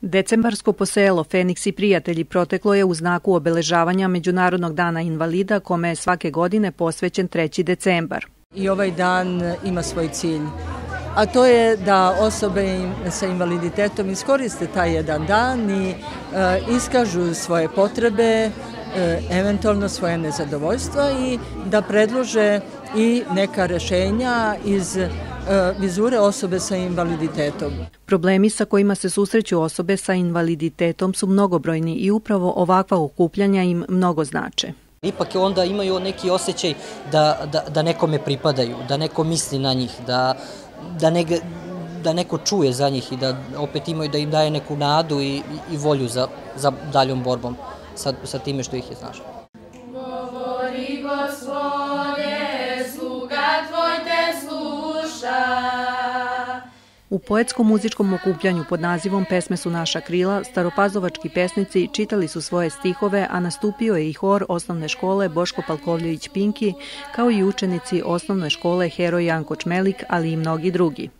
Decembarsko poselo Feniks i prijatelji proteklo je u znaku obeležavanja Međunarodnog dana invalida kome je svake godine posvećen 3. decembar. I ovaj dan ima svoj cilj a to je da osobe sa invaliditetom iskoriste taj jedan dan i e, iskažu svoje potrebe, eventualno svoje nezadovoljstva i da predlože i neka rešenja iz e, vizure osobe sa invaliditetom. Problemi sa kojima se susreću osobe sa invaliditetom su mnogobrojni i upravo ovakva okupljanja im mnogo znače. Ipak onda imaju neki osjećaj da, da, da nekome pripadaju, da neko misli na njih, da, da, ne, da neko čuje za njih i da opet imaju da im daje neku nadu i, i volju za, za daljom borbom sa, sa time što ih je znaš. Govori gospode, sluga tvoj te sluša. U poetskom muzičkom okupljanju pod nazivom Pesme su naša krila, staropazovački pesnici čitali su svoje stihove, a nastupio je i hor osnovne škole Boško Palkovljević Pinki, kao i učenici osnovne škole Heroj Janko Čmelik, ali i mnogi drugi.